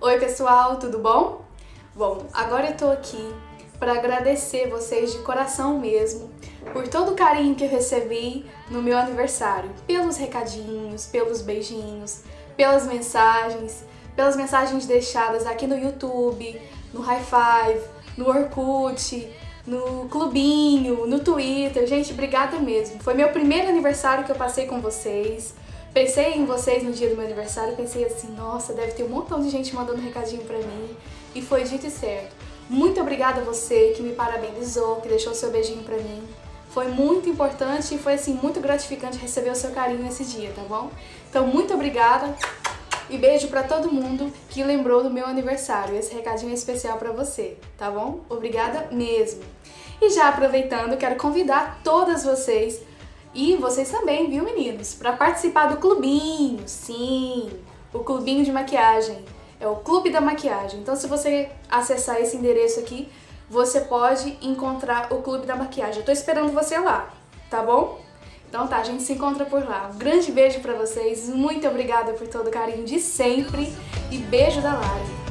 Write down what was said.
Oi pessoal, tudo bom? Bom, agora eu tô aqui para agradecer vocês de coração mesmo por todo o carinho que eu recebi no meu aniversário, pelos recadinhos, pelos beijinhos, pelas mensagens, pelas mensagens deixadas aqui no YouTube, no High Five, no Orkut, no Clubinho, no Twitter. Gente, obrigada mesmo. Foi meu primeiro aniversário que eu passei com vocês. Pensei em vocês no dia do meu aniversário, pensei assim, nossa, deve ter um montão de gente mandando recadinho pra mim. E foi dito e certo. Muito obrigada a você que me parabenizou, que deixou seu beijinho pra mim. Foi muito importante e foi assim muito gratificante receber o seu carinho nesse dia, tá bom? Então, muito obrigada. E beijo para todo mundo que lembrou do meu aniversário. Esse recadinho é especial para você, tá bom? Obrigada mesmo. E já aproveitando, quero convidar todas vocês e vocês também, viu, meninos, para participar do clubinho. Sim, o clubinho de maquiagem. É o Clube da Maquiagem. Então, se você acessar esse endereço aqui, você pode encontrar o Clube da Maquiagem. Eu tô esperando você lá, tá bom? Então tá, a gente se encontra por lá. Um grande beijo pra vocês, muito obrigada por todo o carinho de sempre e beijo da Lari.